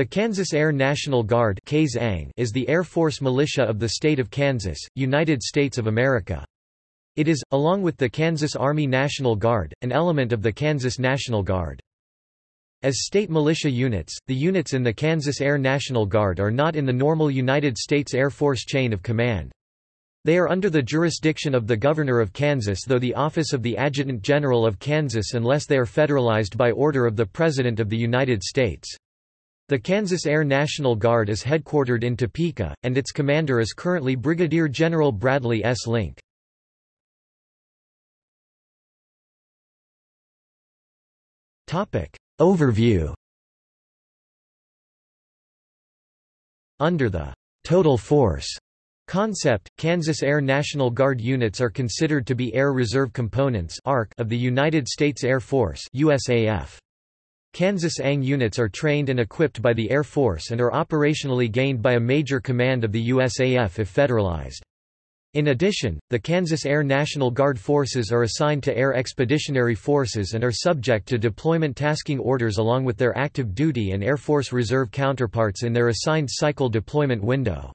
The Kansas Air National Guard is the Air Force militia of the state of Kansas, United States of America. It is, along with the Kansas Army National Guard, an element of the Kansas National Guard. As state militia units, the units in the Kansas Air National Guard are not in the normal United States Air Force chain of command. They are under the jurisdiction of the Governor of Kansas though the office of the Adjutant General of Kansas unless they are federalized by order of the President of the United States. The Kansas Air National Guard is headquartered in Topeka, and its commander is currently Brigadier General Bradley S. Link. Overview Under the «total force» concept, Kansas Air National Guard units are considered to be Air Reserve Components of the United States Air Force USAF. Kansas ANG units are trained and equipped by the Air Force and are operationally gained by a major command of the USAF if federalized. In addition, the Kansas Air National Guard forces are assigned to Air Expeditionary Forces and are subject to deployment tasking orders along with their active duty and Air Force Reserve counterparts in their assigned cycle deployment window.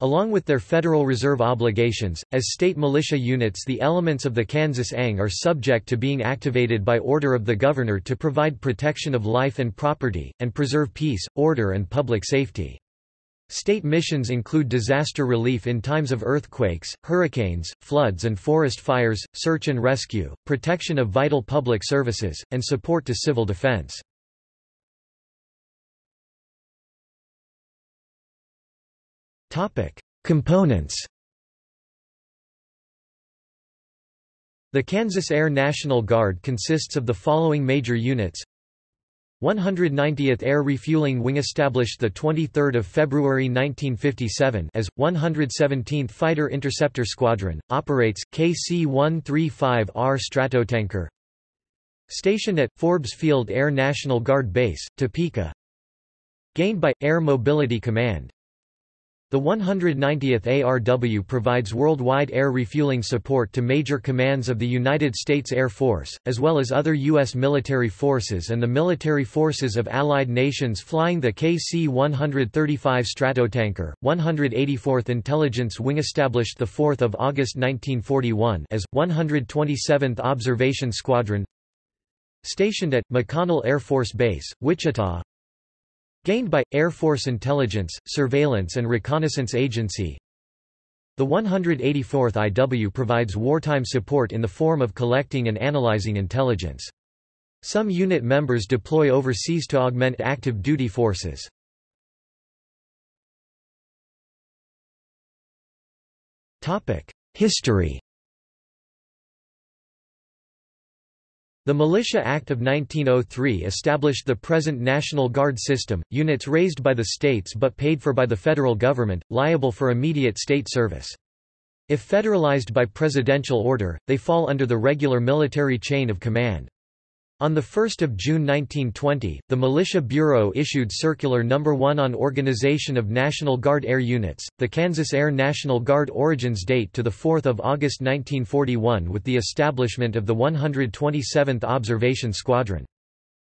Along with their Federal Reserve obligations, as state militia units the elements of the Kansas ANG are subject to being activated by order of the governor to provide protection of life and property, and preserve peace, order and public safety. State missions include disaster relief in times of earthquakes, hurricanes, floods and forest fires, search and rescue, protection of vital public services, and support to civil defense. Topic: Components. The Kansas Air National Guard consists of the following major units. 190th Air Refueling Wing established 23 February 1957 as, 117th Fighter Interceptor Squadron, operates, KC-135R Stratotanker Stationed at, Forbes Field Air National Guard Base, Topeka Gained by, Air Mobility Command the 190th ARW provides worldwide air refueling support to major commands of the United States Air Force, as well as other U.S. military forces and the military forces of allied nations flying the KC-135 Stratotanker. 184th Intelligence Wing established 4 August 1941 as, 127th Observation Squadron Stationed at, McConnell Air Force Base, Wichita Gained by, Air Force Intelligence, Surveillance and Reconnaissance Agency The 184th IW provides wartime support in the form of collecting and analyzing intelligence. Some unit members deploy overseas to augment active duty forces. History The Militia Act of 1903 established the present National Guard system, units raised by the states but paid for by the federal government, liable for immediate state service. If federalized by presidential order, they fall under the regular military chain of command. On 1 June 1920, the Militia Bureau issued Circular No. 1 on Organization of National Guard Air Units, the Kansas Air National Guard origins date to 4 August 1941 with the establishment of the 127th Observation Squadron.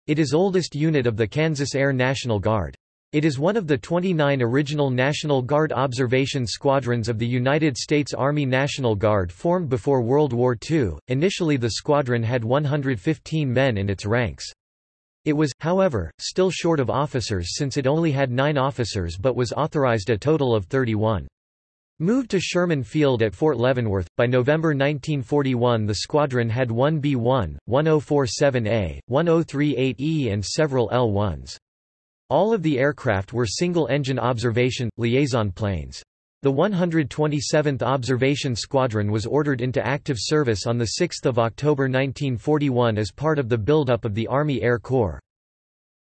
It is oldest unit of the Kansas Air National Guard. It is one of the 29 original National Guard observation squadrons of the United States Army National Guard formed before World War II. Initially, the squadron had 115 men in its ranks. It was, however, still short of officers since it only had nine officers but was authorized a total of 31. Moved to Sherman Field at Fort Leavenworth, by November 1941 the squadron had one B-1, 1047A, 1038E and several L-1s. All of the aircraft were single-engine observation, liaison planes. The 127th Observation Squadron was ordered into active service on 6 October 1941 as part of the buildup of the Army Air Corps.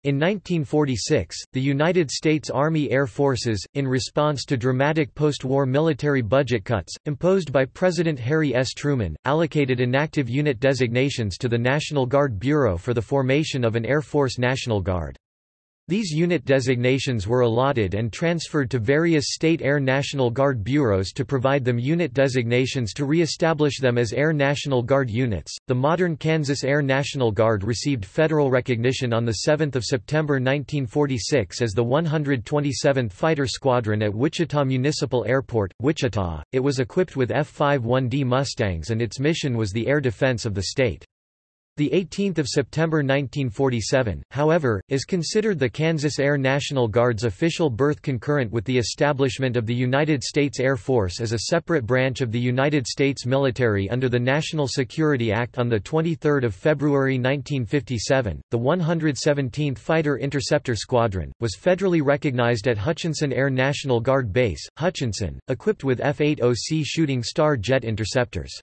In 1946, the United States Army Air Forces, in response to dramatic post-war military budget cuts, imposed by President Harry S. Truman, allocated inactive unit designations to the National Guard Bureau for the formation of an Air Force National Guard. These unit designations were allotted and transferred to various state Air National Guard bureaus to provide them unit designations to re-establish them as Air National Guard units. The modern Kansas Air National Guard received federal recognition on the 7th of September 1946 as the 127th Fighter Squadron at Wichita Municipal Airport, Wichita. It was equipped with F-51D Mustangs and its mission was the air defense of the state. The 18th of September 1947, however, is considered the Kansas Air National Guard's official birth concurrent with the establishment of the United States Air Force as a separate branch of the United States military under the National Security Act on the 23rd of February 1957. The 117th Fighter Interceptor Squadron was federally recognized at Hutchinson Air National Guard Base, Hutchinson, equipped with F-80C Shooting Star jet interceptors.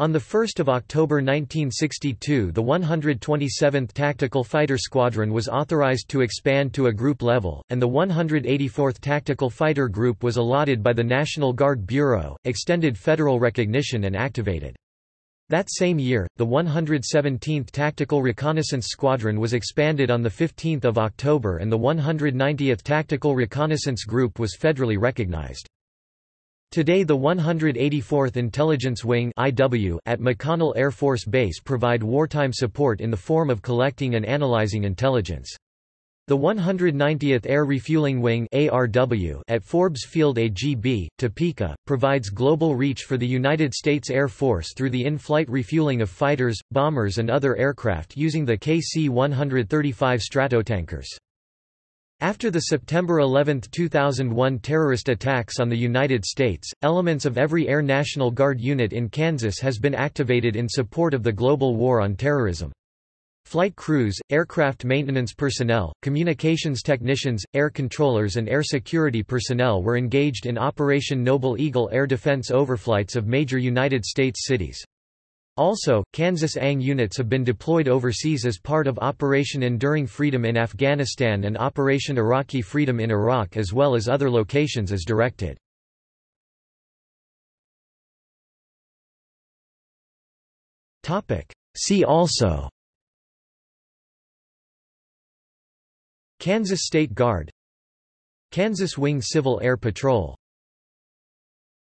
On 1 October 1962 the 127th Tactical Fighter Squadron was authorized to expand to a group level, and the 184th Tactical Fighter Group was allotted by the National Guard Bureau, extended federal recognition and activated. That same year, the 117th Tactical Reconnaissance Squadron was expanded on 15 October and the 190th Tactical Reconnaissance Group was federally recognized. Today the 184th Intelligence Wing IW at McConnell Air Force Base provide wartime support in the form of collecting and analyzing intelligence. The 190th Air Refueling Wing ARW at Forbes Field AGB, Topeka, provides global reach for the United States Air Force through the in-flight refueling of fighters, bombers and other aircraft using the KC-135 Stratotankers. After the September 11, 2001 terrorist attacks on the United States, elements of every Air National Guard unit in Kansas has been activated in support of the global war on terrorism. Flight crews, aircraft maintenance personnel, communications technicians, air controllers and air security personnel were engaged in Operation Noble Eagle air defense overflights of major United States cities. Also, Kansas ANG units have been deployed overseas as part of Operation Enduring Freedom in Afghanistan and Operation Iraqi Freedom in Iraq as well as other locations as directed. See also Kansas State Guard Kansas Wing Civil Air Patrol